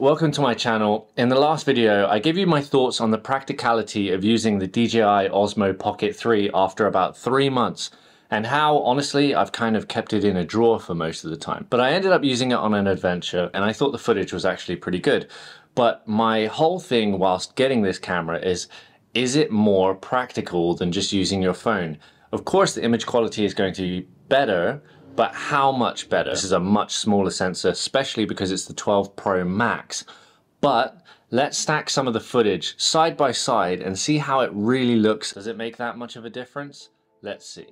welcome to my channel. In the last video, I gave you my thoughts on the practicality of using the DJI Osmo Pocket 3 after about three months and how, honestly, I've kind of kept it in a drawer for most of the time. But I ended up using it on an adventure and I thought the footage was actually pretty good. But my whole thing whilst getting this camera is, is it more practical than just using your phone? Of course, the image quality is going to be better, but how much better? This is a much smaller sensor, especially because it's the 12 Pro Max. But let's stack some of the footage side by side and see how it really looks. Does it make that much of a difference? Let's see.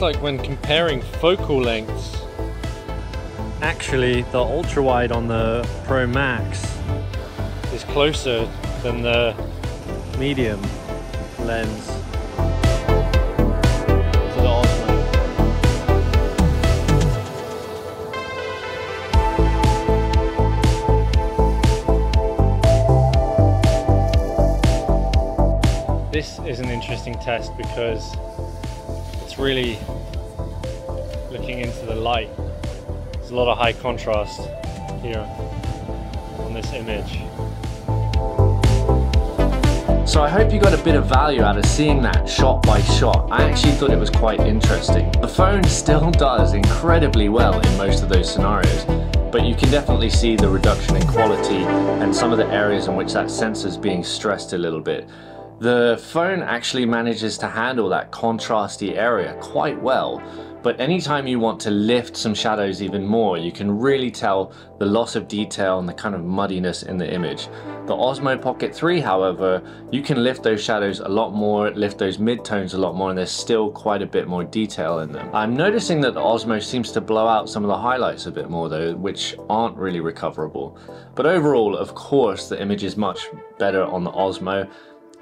Like when comparing focal lengths, actually the ultra wide on the Pro Max is closer than the medium lens to the Osmo. This is an interesting test because really looking into the light. There's a lot of high contrast here on this image. So I hope you got a bit of value out of seeing that shot by shot. I actually thought it was quite interesting. The phone still does incredibly well in most of those scenarios, but you can definitely see the reduction in quality and some of the areas in which that sensor is being stressed a little bit. The phone actually manages to handle that contrasty area quite well, but anytime you want to lift some shadows even more, you can really tell the loss of detail and the kind of muddiness in the image. The Osmo Pocket 3, however, you can lift those shadows a lot more, lift those midtones a lot more, and there's still quite a bit more detail in them. I'm noticing that the Osmo seems to blow out some of the highlights a bit more though, which aren't really recoverable. But overall, of course, the image is much better on the Osmo,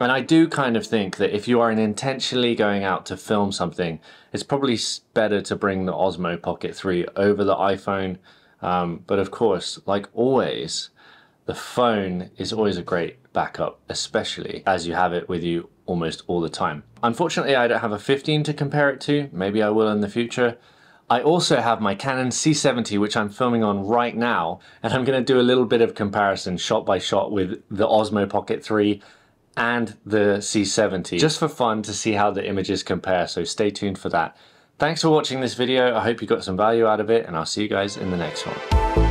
and I do kind of think that if you are intentionally going out to film something, it's probably better to bring the Osmo Pocket 3 over the iPhone. Um, but of course, like always, the phone is always a great backup, especially as you have it with you almost all the time. Unfortunately, I don't have a 15 to compare it to. Maybe I will in the future. I also have my Canon C70, which I'm filming on right now, and I'm going to do a little bit of comparison shot by shot with the Osmo Pocket 3 and the C70 just for fun to see how the images compare so stay tuned for that. Thanks for watching this video I hope you got some value out of it and I'll see you guys in the next one.